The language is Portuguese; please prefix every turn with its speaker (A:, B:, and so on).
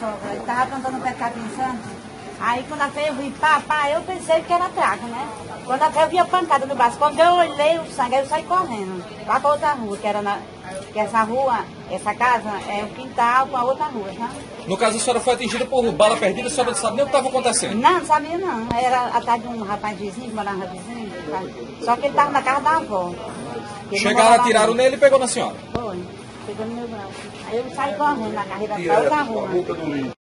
A: sogra. Ele tava cantando um pecado em santo. Aí quando a eu vi pá, pá, eu pensei que era trago, né? Quando a eu vi a pancada no braço, quando eu olhei o sangue, eu saí correndo. Lá pra outra rua, que era na. Que essa rua, essa casa é o quintal com a outra rua, tá?
B: No caso, a senhora foi atingida por bala perdida, a senhora não sabe nem o que estava acontecendo.
A: Não, não sabia não. Era atrás de um rapaz vizinho, que morava vizinho. Só que ele estava na casa da avó.
B: Chegaram, atiraram nele e pegou na senhora.
A: Foi. Pegou no. Aí eu saí correndo na carreira da outra rua.